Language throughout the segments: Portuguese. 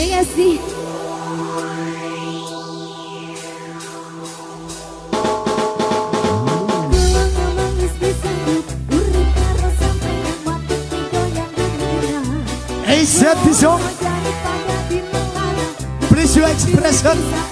Vem assim. Ei, Santos, Príncipe Expressão.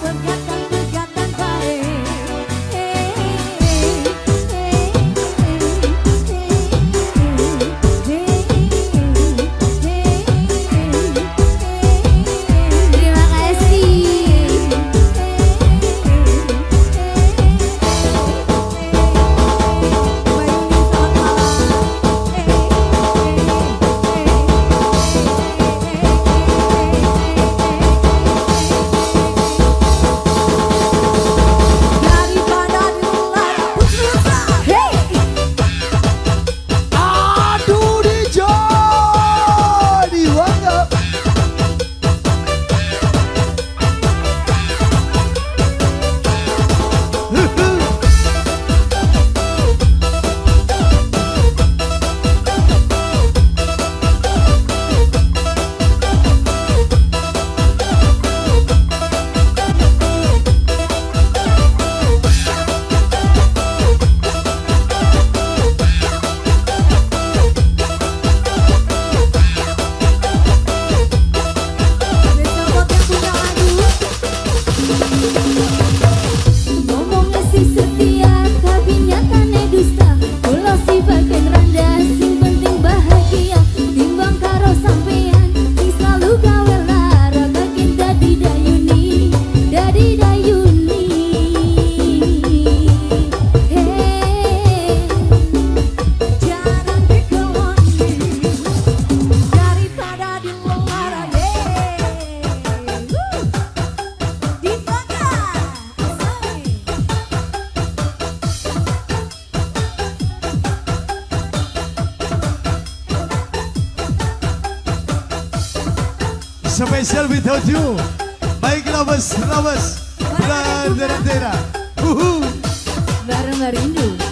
Spesial without you. Baik lovers, lovers, brother, brother, uhu. Bareng Larindo.